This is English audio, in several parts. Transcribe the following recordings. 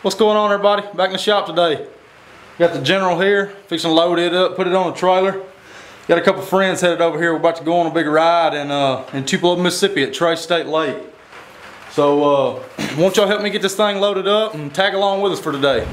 What's going on everybody? Back in the shop today. Got the General here, fixing to load it up, put it on a trailer. Got a couple friends headed over here. We're about to go on a big ride in, uh, in Tupelo, Mississippi at Trace State Lake. So, uh, won't y'all help me get this thing loaded up and tag along with us for today?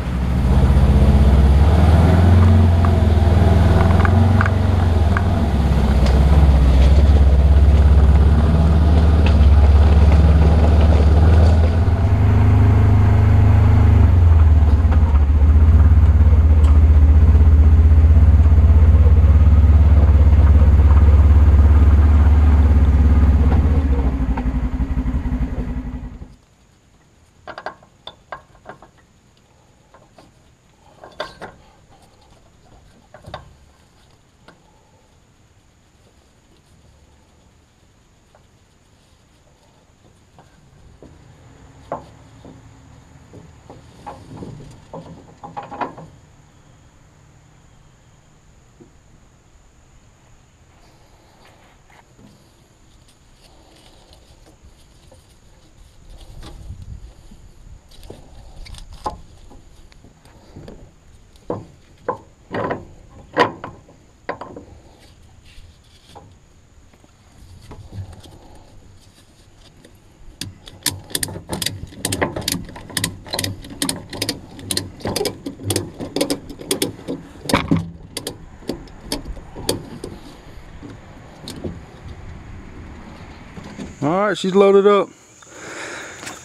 All right, she's loaded up.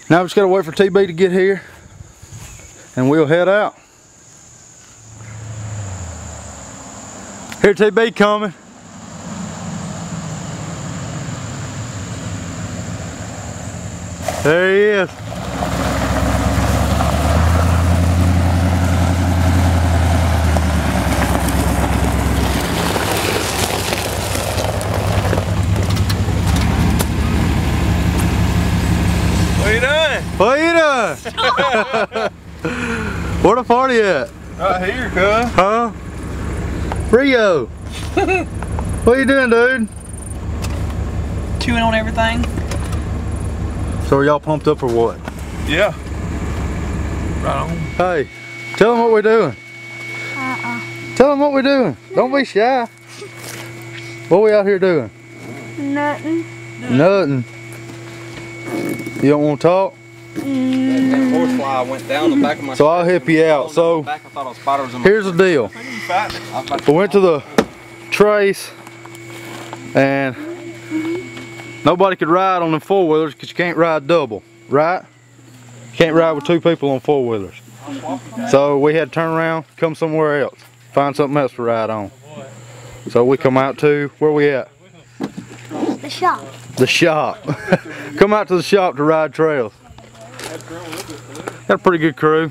Now we just gotta wait for TB to get here and we'll head out. Here TB coming. There he is. What are you doing? What you doing? Where the party at? Right here, cuz. Huh? Rio. what are you doing, dude? Chewing on everything. So are y'all pumped up for what? Yeah. Right on. Hey, tell them what we're doing. Uh-uh. Tell them what we're doing. Don't be shy. What we out here doing? Nothing. Nothing. You don't want to talk? Mm, Horsefly went down the back of my So I'll help you out. So back. I thought a spider was in my here's the deal. I was about We went to the trace and nobody could ride on the four wheelers because you can't ride double, right? You can't ride with two people on four wheelers. So we had to turn around, come somewhere else, find something else to ride on. So we come out to where we at? the shop. The shop. come out to the shop to ride trails. Got a pretty good crew.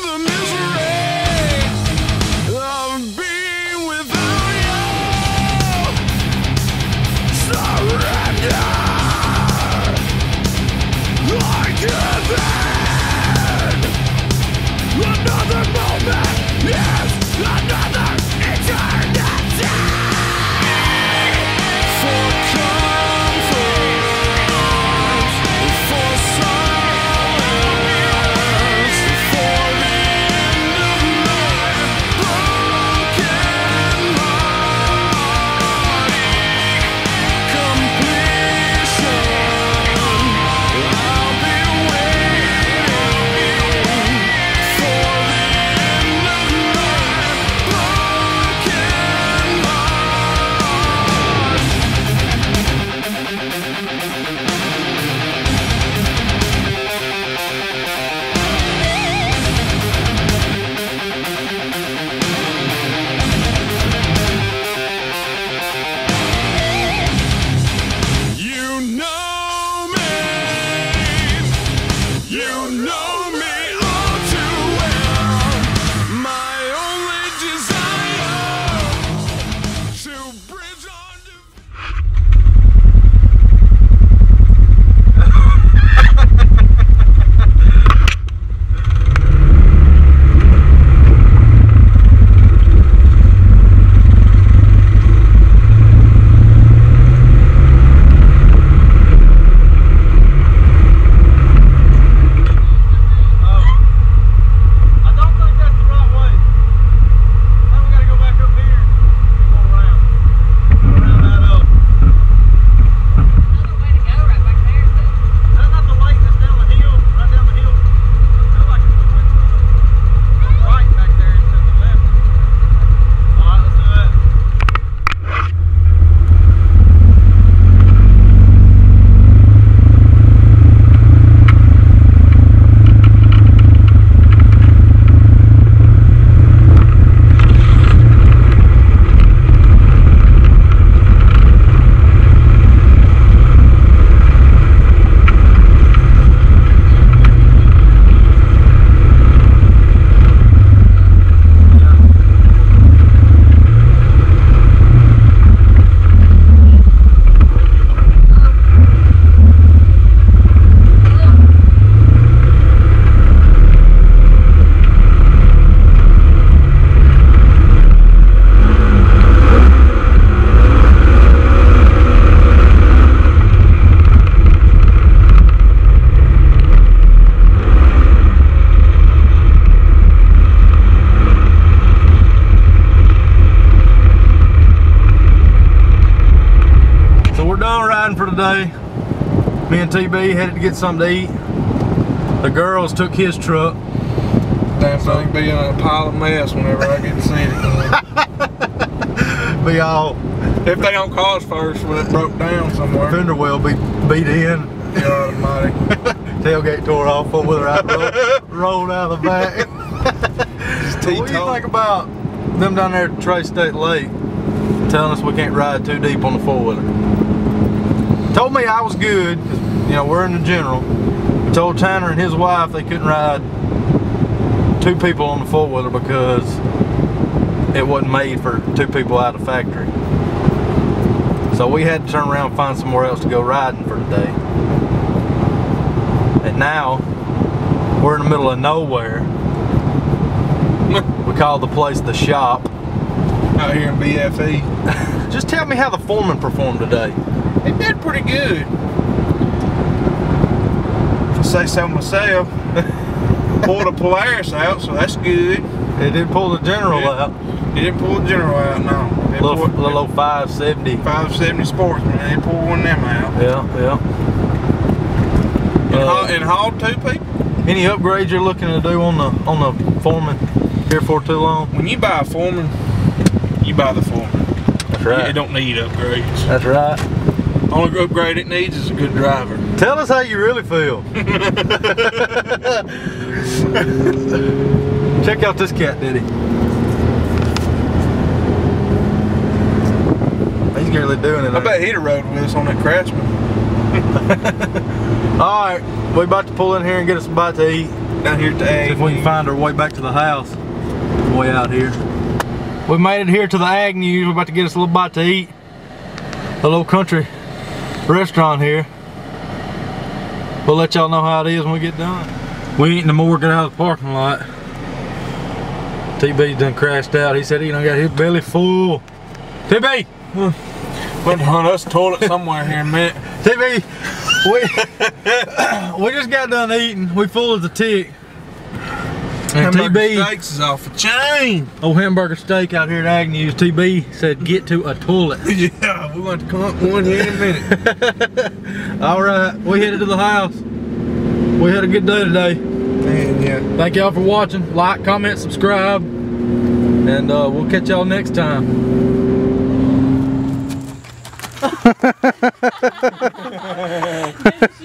and TB headed to get something to eat. The girls took his truck. Damn thing be in a pile of mess whenever I get to see it. Be all if they don't call us first when it broke down somewhere. fender well be beat in. God almighty. Tailgate tore off, four wheeler out, rolled, rolled out of the back. what do you think about them down there at Trace State Lake telling us we can't ride too deep on the four wheeler? Told me I was good, you know, we're in the general. Told Tanner and his wife they couldn't ride two people on the four wheeler because it wasn't made for two people out of factory. So we had to turn around and find somewhere else to go riding for today. And now we're in the middle of nowhere. we call the place the shop. Out here in BFE. Just tell me how the foreman performed today. It did pretty good. If I say so myself. Pulled a Polaris out, so that's good. It didn't pull the general Yeah. out. He didn't pull the General out, no. They Little, pulled- little old 570. 570 Sportsman. They pulled one of them out. Yeah, yeah. And, Uh, haul, and hauled two people. Any upgrades you're looking to do on the on the foreman here for too long? When you buy a Foreman, you buy the Foreman. That's right. It don't need upgrades. That's right. Only upgrade it needs is a good driver. Tell us how you really feel. Check out this cat, Diddy. He's really doing it. I bet he'd have rode with us on that Craftsman. All right, we about to pull in here and get us a bite to eat. Down here at the See Ag. if we can find our way back to the house. Way out here. We made it here to the Ag News. We're about to get us a little bite to eat. A little country restaurant here. We'll let y'all know how it is when we get done. We ain't no more get out of the parking lot. TB's done crashed out. He said he done got his belly full. TB! We'll hunt us toilet somewhere here in a minute. TB! We, we just got done eating. We full as a tick. And Hamburger TB, Steaks is off the chain. old hamburger steak out here at Ag News, TB said get to a toilet. Yeah, we're going to come up one here in a minute. All right, we headed to the house. We had a good day today. Man, yeah. Thank y'all for watching. Like, comment, subscribe, and uh, we'll catch y'all next time.